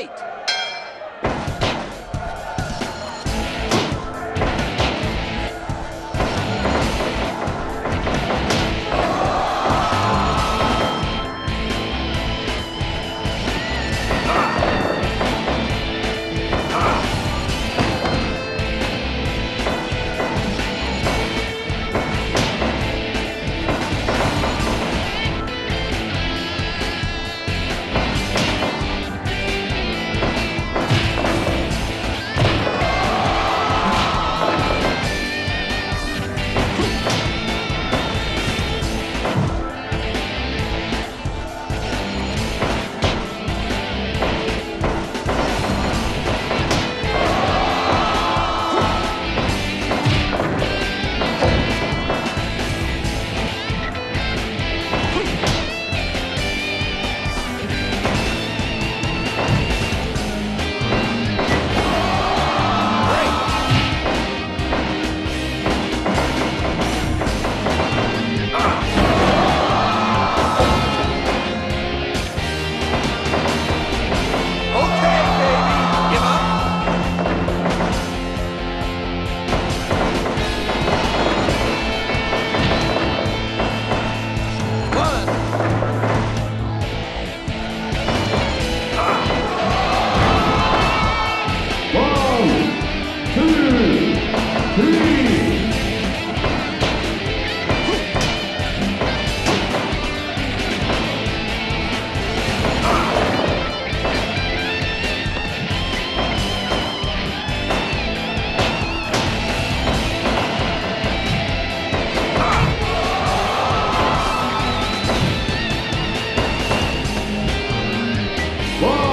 right. Whoa!